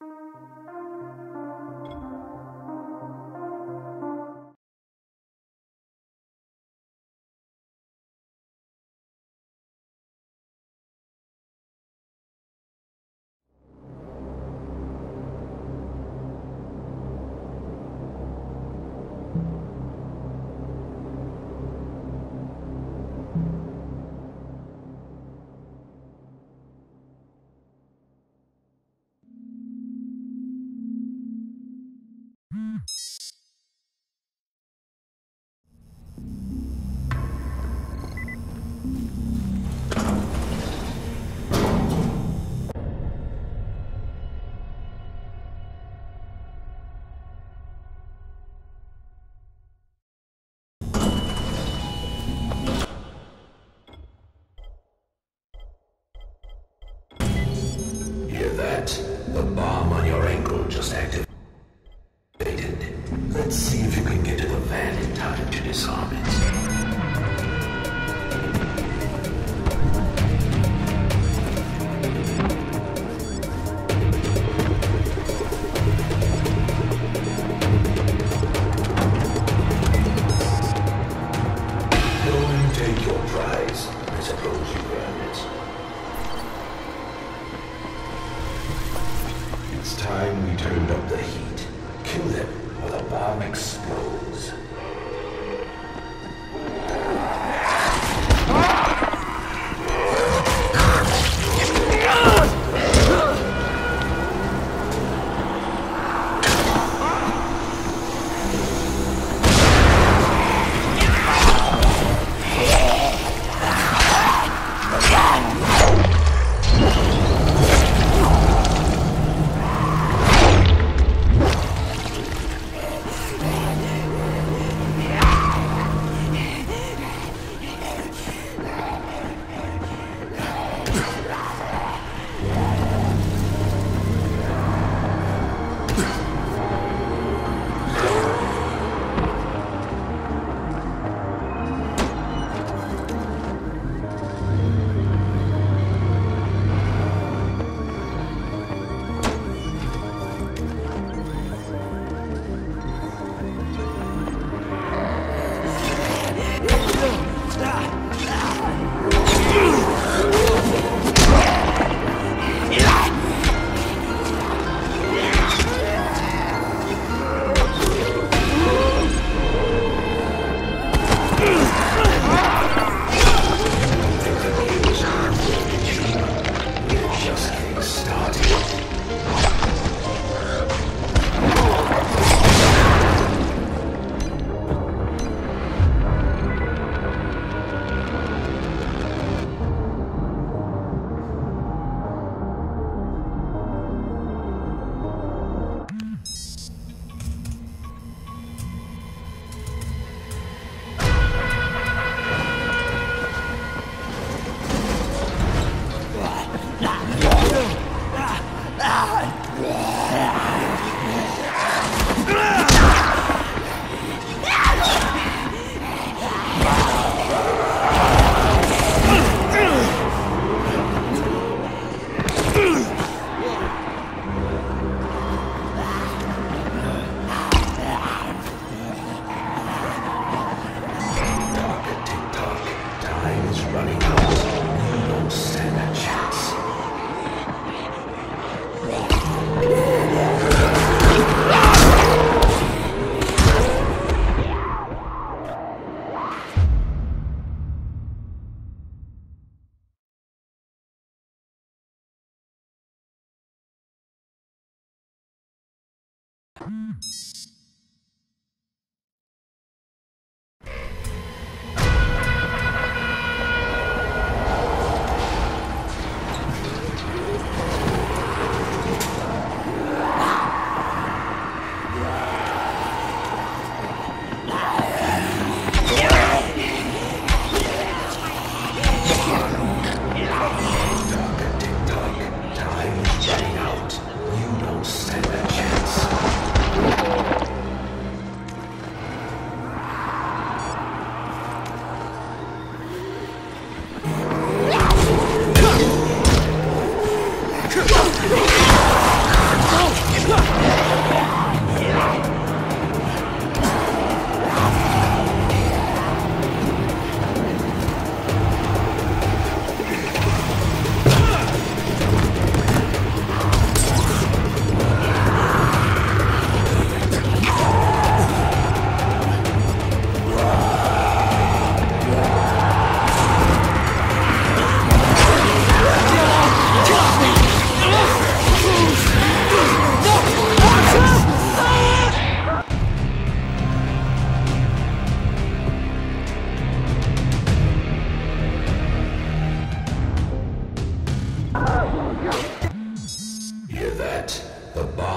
うん。Mm-hmm. Time to Mm-hmm.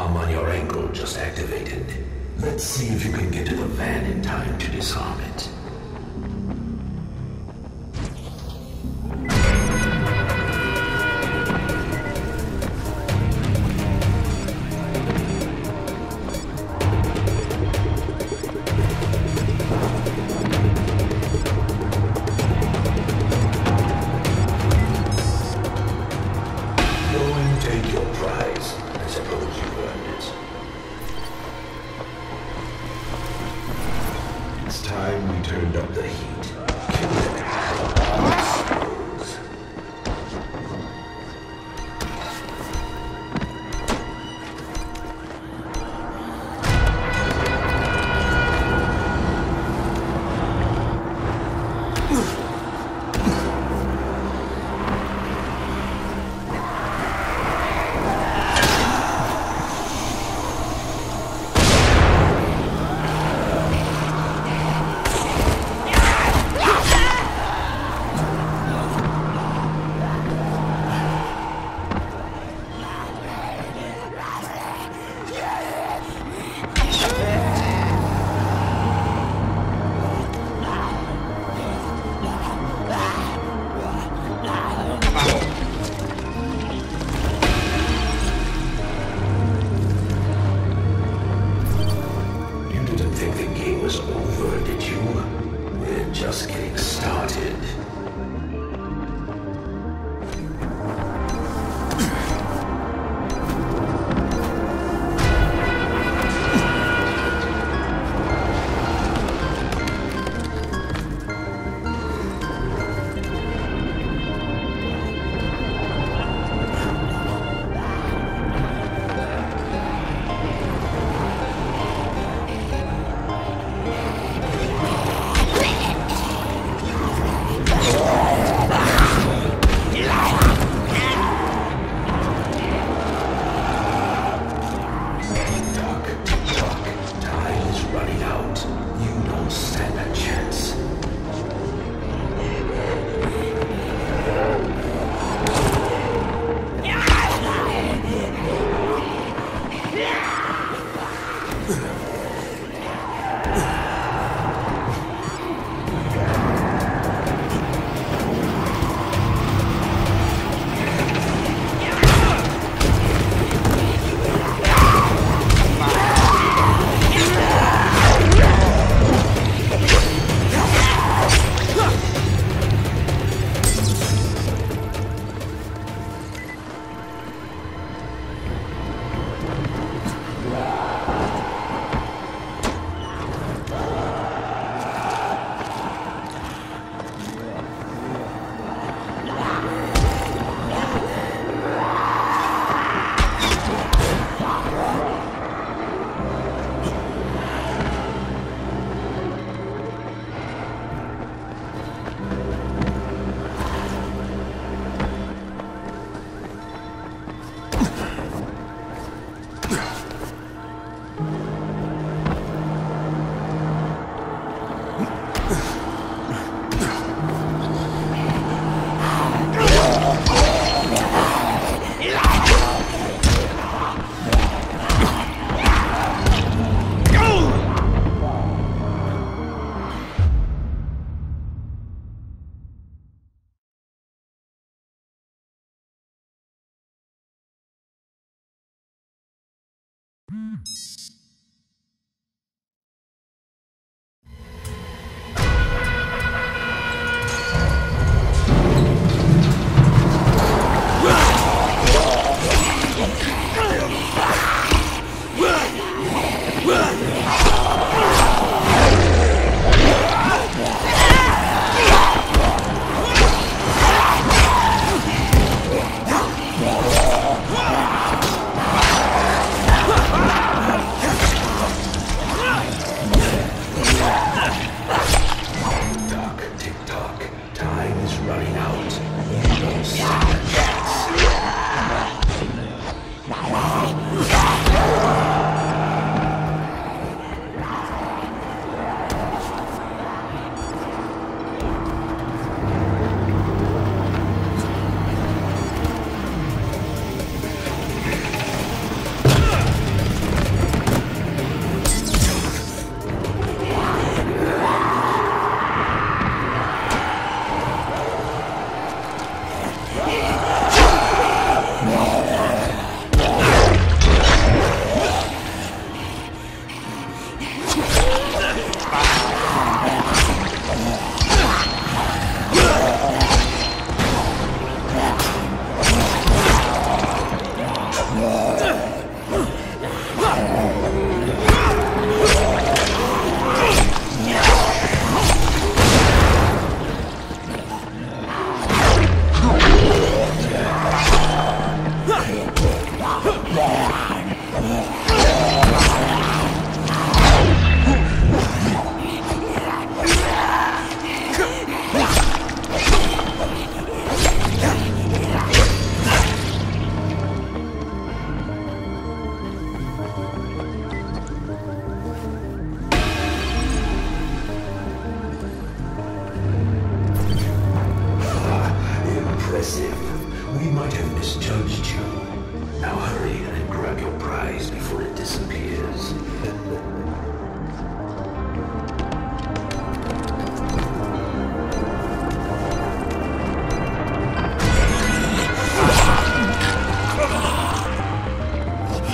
arm on your ankle just activated. Let's see if you can get to the van in time to disarm it.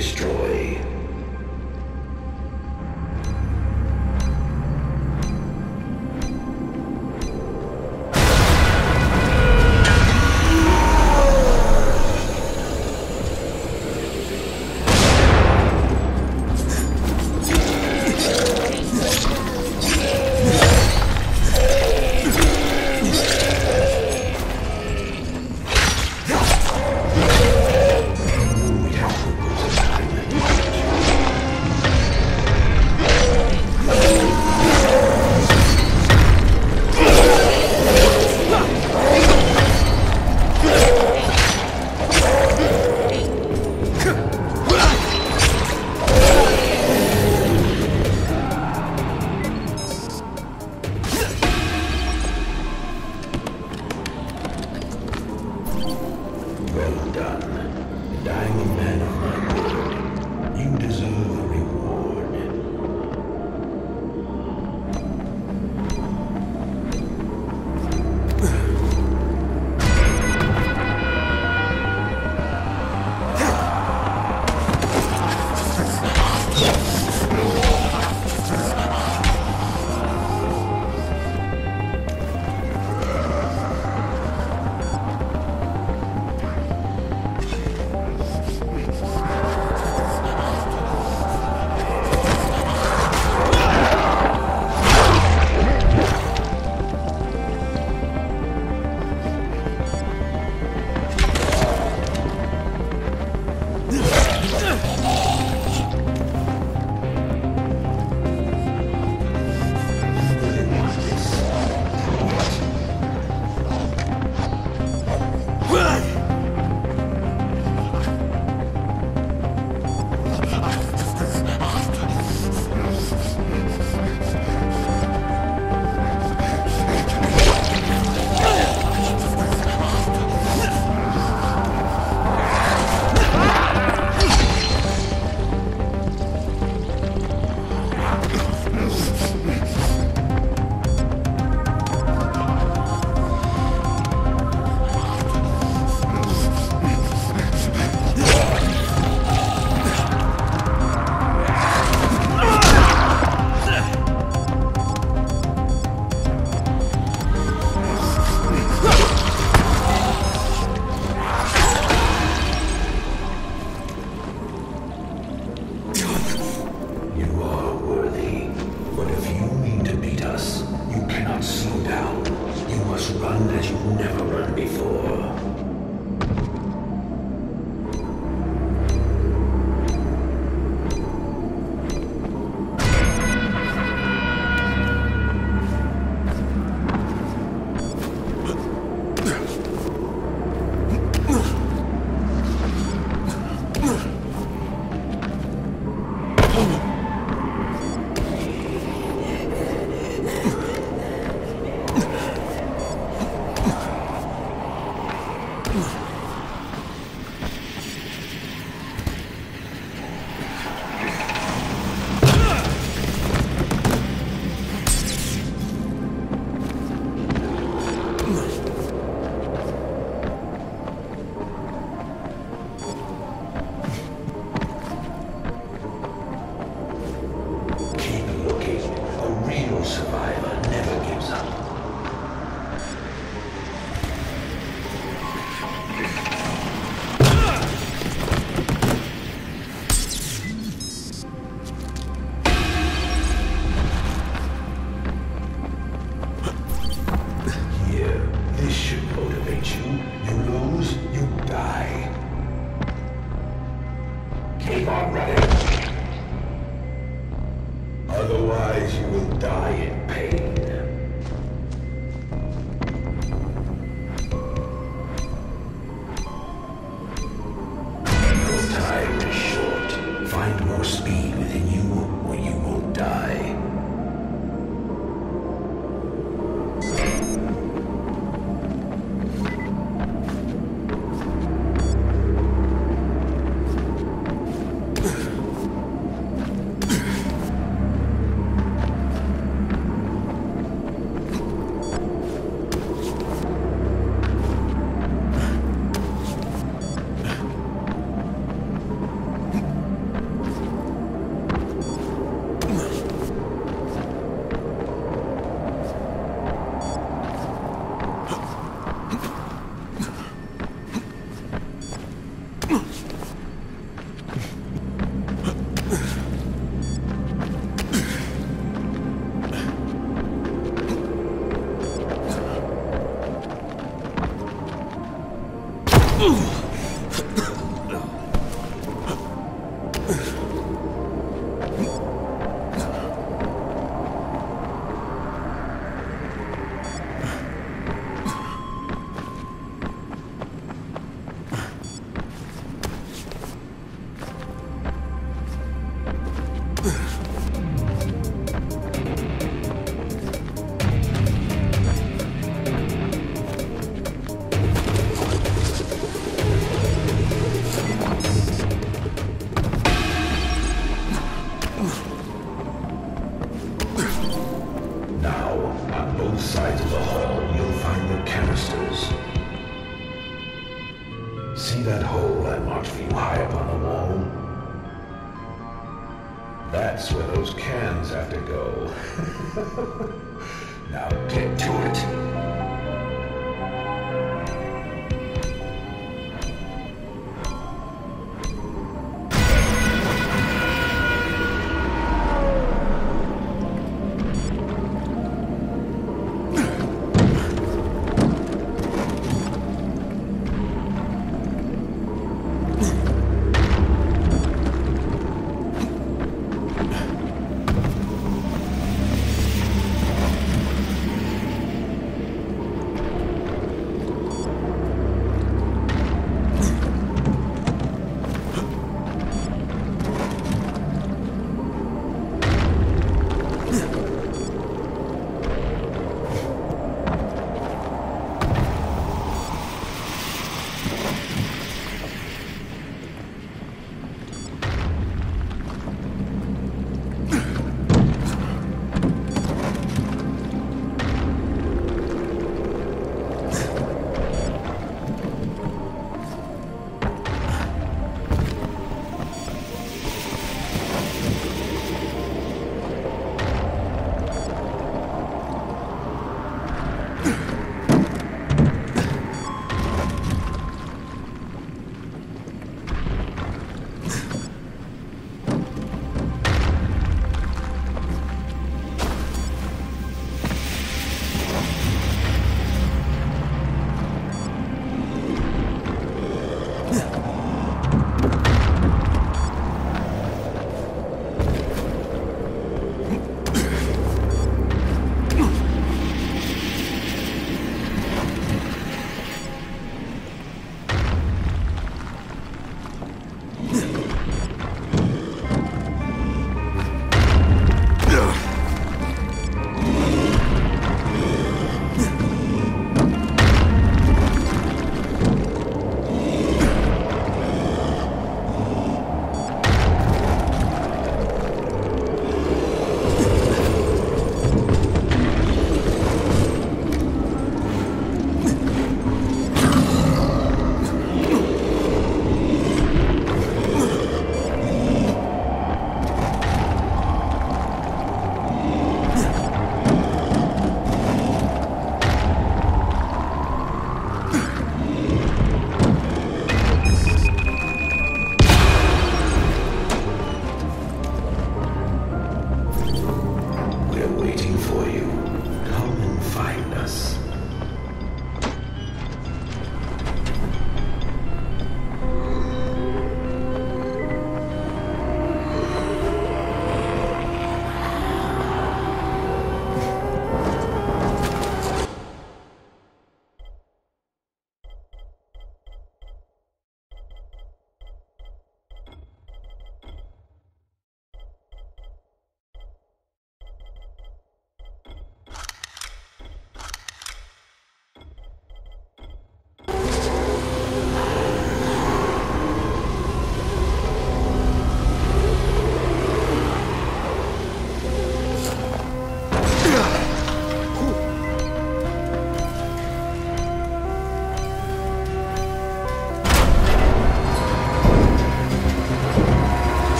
destroy.